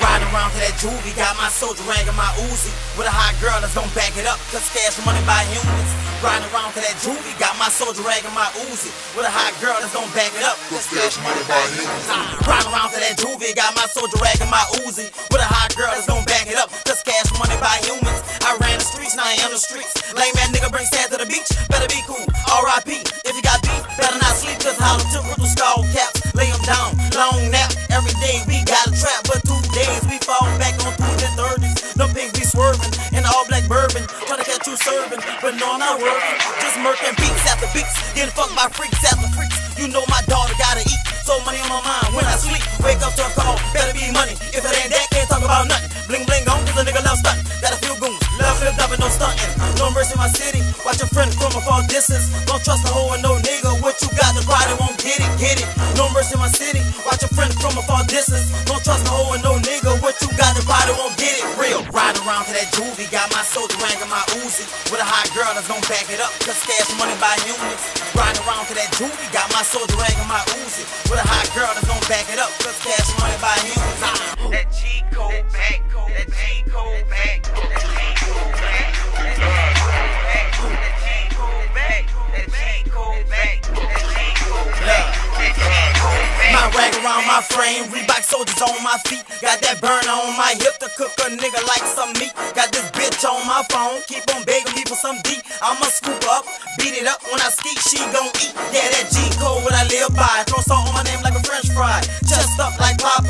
Riding around to that juvie, got my soldier rag and my Uzi. With a hot girl that's gonna back it up, cause cash money by humans. Riding around to that juvie, got my soldier rag and my Uzi. With a hot girl that's gonna back it up, cause cash money by humans. Riding around to that juvie, got my soldier rag and my Uzi. With a hot girl that's gonna back it up, cause cash money by humans. I ran the streets, now I am the streets. Not working. Just murking beats after beats, getting fucked by freaks after freaks. You know my daughter gotta eat, so money on my mind when I sleep. Wake up to a call, better be money. If it ain't that, can't talk about nothing. Bling bling on, cause a nigga love stunting. Gonna back it up, cause cash money by units. Riding around to that juvie, got my soldier and my Uzi. With a hot girl that's gonna back it up, cause cash money by humans. Around my frame, Reebok soldiers on my feet. Got that burner on my hip to cook a nigga like some meat. Got this bitch on my phone, keep on begging me for some D. I'ma scoop up, beat it up when I ski, she gon' eat. Yeah, that G code what I live by. Throw salt on my name like a French fry. Chest up like Popeye,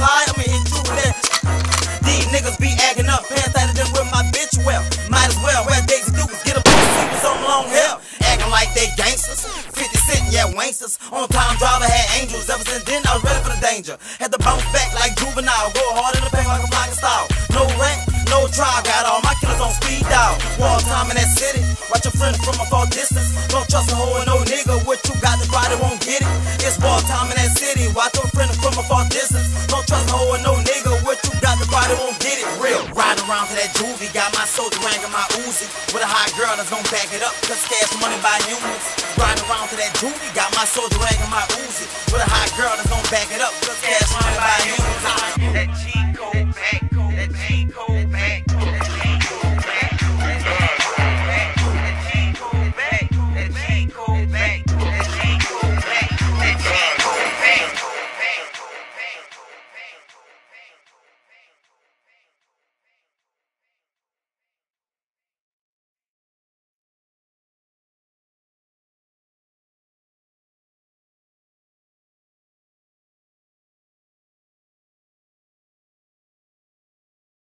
time driver had angels. Ever since then, I was ready for the danger. Had to bounce back like juvenile. Go hard in the paint like a flying style. No rank, no trial. Got all my killers on speed dial. War time in that city. Watch your friend from a far distance. Don't trust a hoe and no nigga. What you got, the body won't get it. It's war time in that city. Watch your friend from a far distance. Don't trust a hoe and no around to that juvie. Got my soldier rang my Uzi. With a hot girl that's gonna back it up. Cause cash money by humans. Riding around to that juvie. Got my soldier rang my Uzi. With a hot girl that's gonna back it up. Cause cash money by humans.